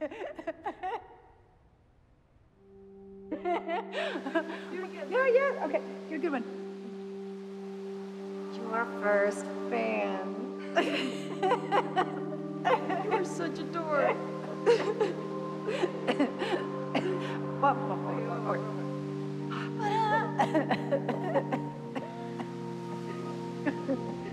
yeah, yeah. Okay, you're a good one. Your first fan. You're such a dork.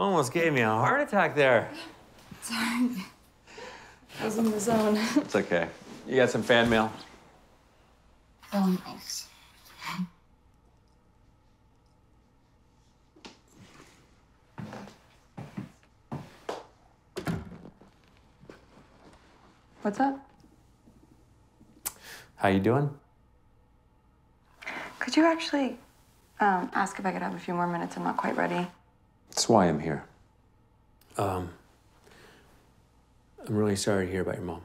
Almost gave me a heart attack there. Sorry. I was in the zone. It's okay. You got some fan mail? Oh, nice. What's up? How you doing? Could you actually um, ask if I could have a few more minutes? I'm not quite ready. That's why I'm here. Um, I'm really sorry to hear about your mom.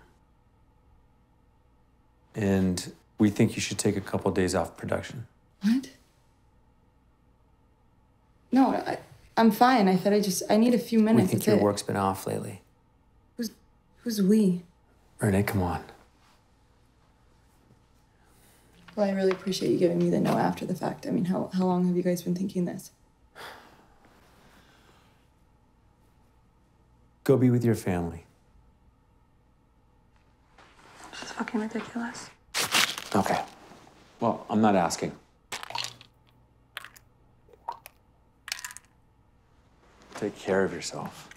And we think you should take a couple days off production. What? No, I, I'm fine. I said I just I need a few minutes. we think That's your it. work's been off lately. Who's who's we? Renee, come on. Well, I really appreciate you giving me the no after the fact. I mean, how how long have you guys been thinking this? Go be with your family. Is fucking ridiculous. Okay. Well, I'm not asking. Take care of yourself.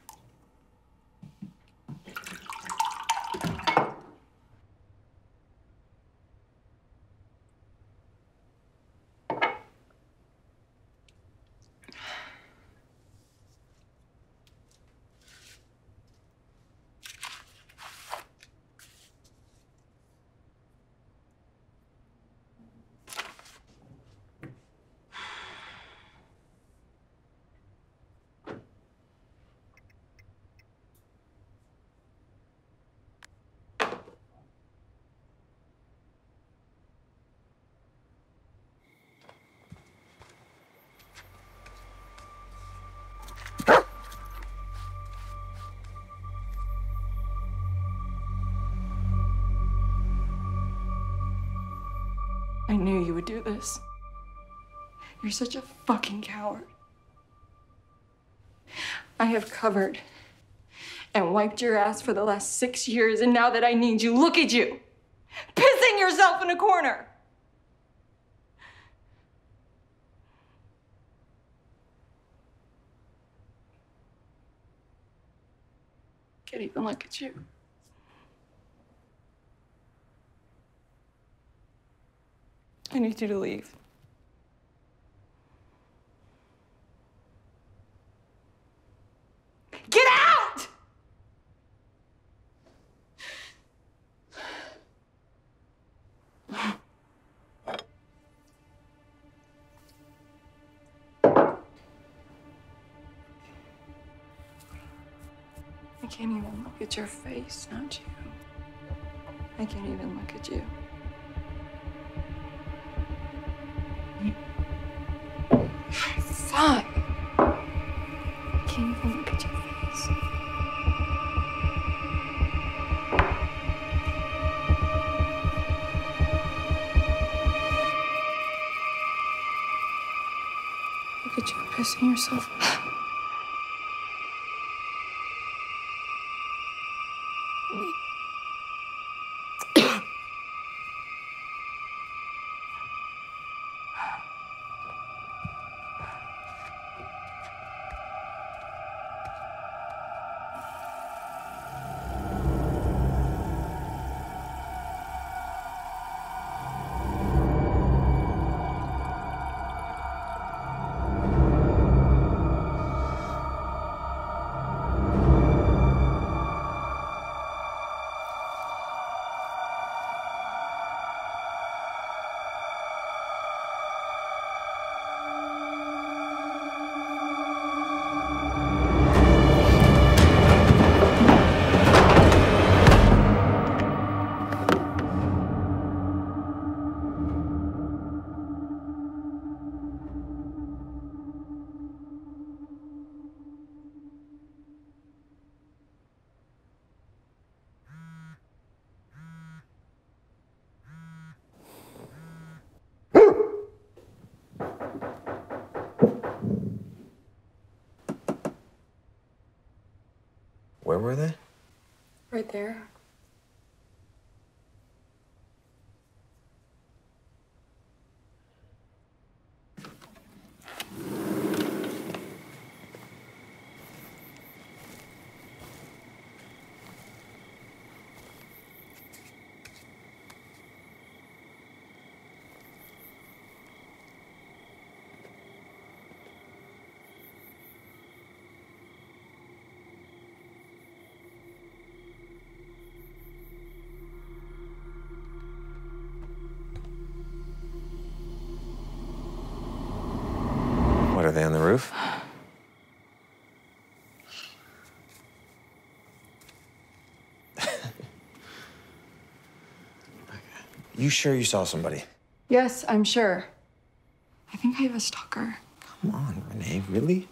Would do this. You're such a fucking coward. I have covered and wiped your ass for the last six years, and now that I need you, look at you! Pissing yourself in a corner! Can't even look at you. I need you to leave. Get out! I can't even look at your face, not you. I can't even look at you. At you pissing yourself. Where were they? Right there. They on the roof? you sure you saw somebody? Yes, I'm sure. I think I have a stalker. Come on, Renee, really?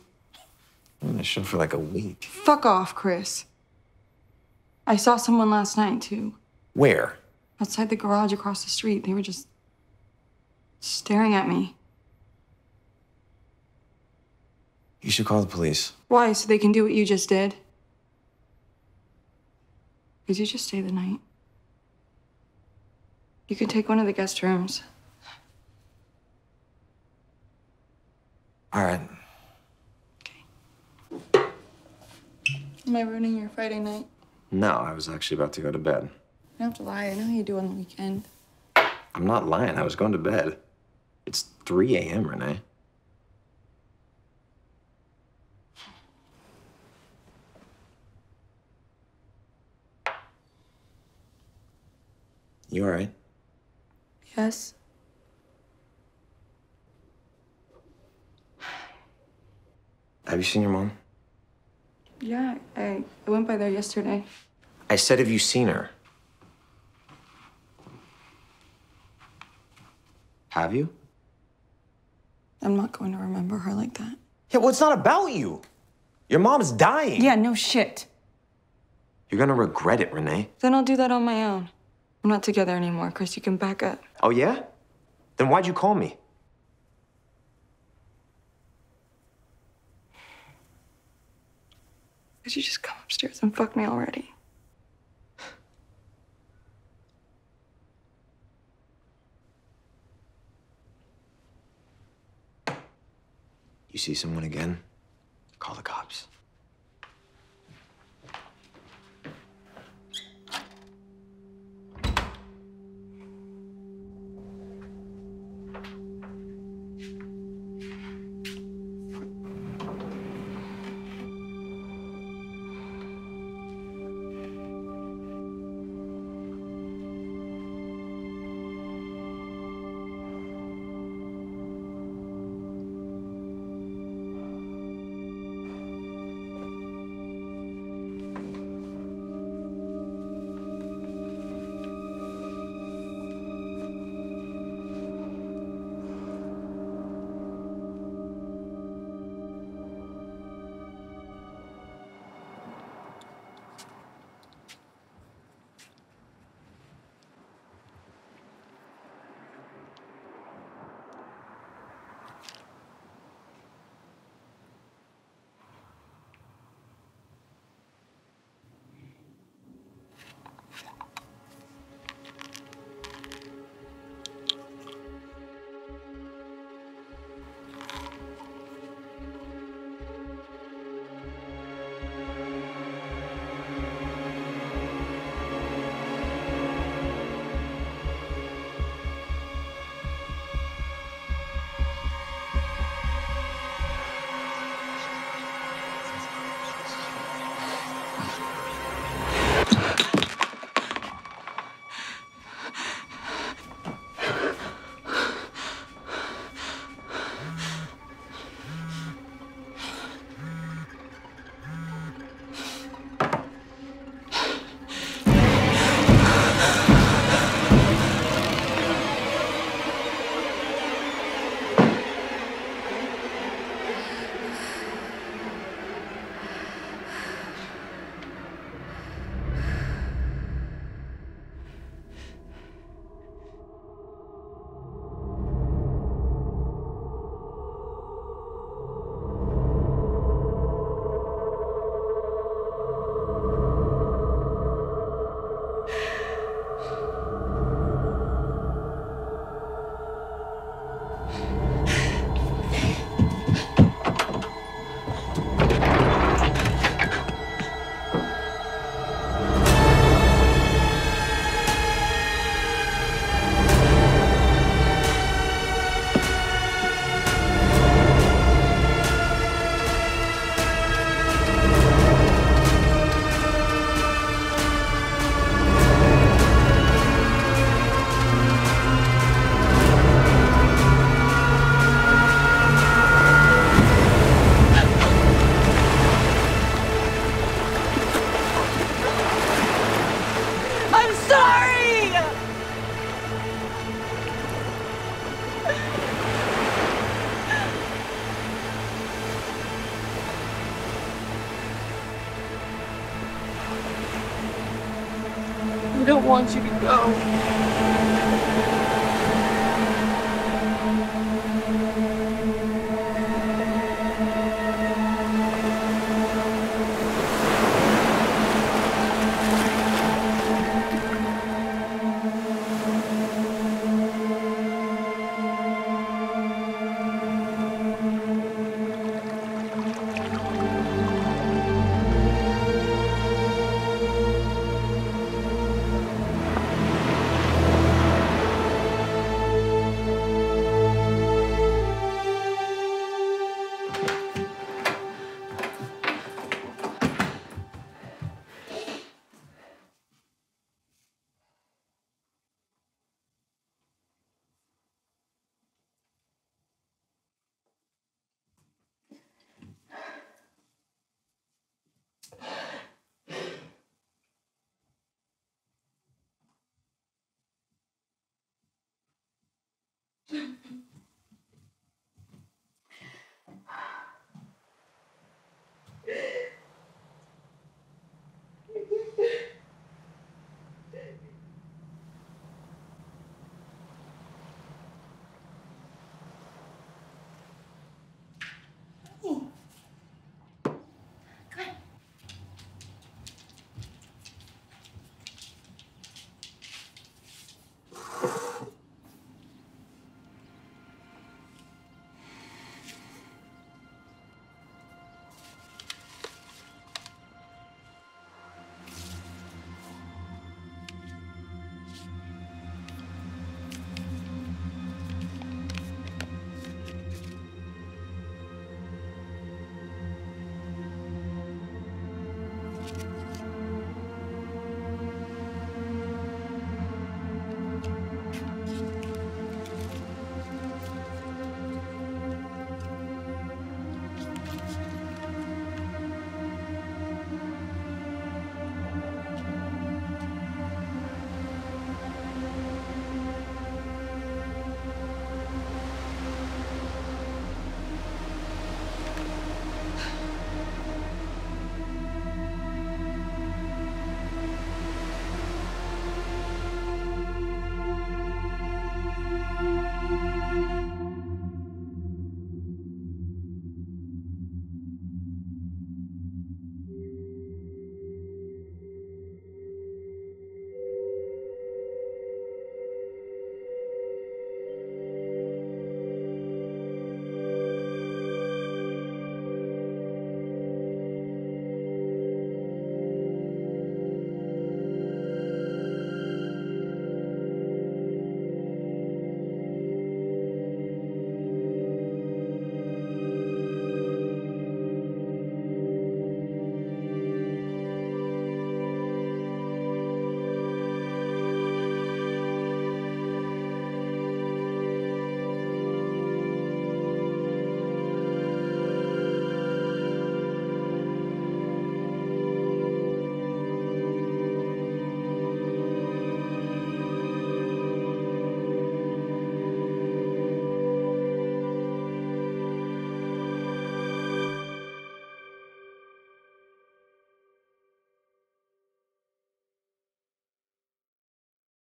I'm on the show for like a week. Fuck off, Chris. I saw someone last night, too. Where? Outside the garage across the street. They were just staring at me. You should call the police. Why? So they can do what you just did? Could you just stay the night? You can take one of the guest rooms. All right. Okay. Am I ruining your Friday night? No, I was actually about to go to bed. You don't have to lie. I know how you do on the weekend. I'm not lying. I was going to bed. It's 3 a.m., Renee. You all right? Yes. Have you seen your mom? Yeah, I, I went by there yesterday. I said, have you seen her? Have you? I'm not going to remember her like that. Yeah, well, it's not about you. Your mom's dying. Yeah, no shit. You're gonna regret it, Renee. Then I'll do that on my own. I'm not together anymore, Chris. You can back up. Oh, yeah? Then why'd you call me? Could you just come upstairs and fuck me already? You see someone again? Call the cops.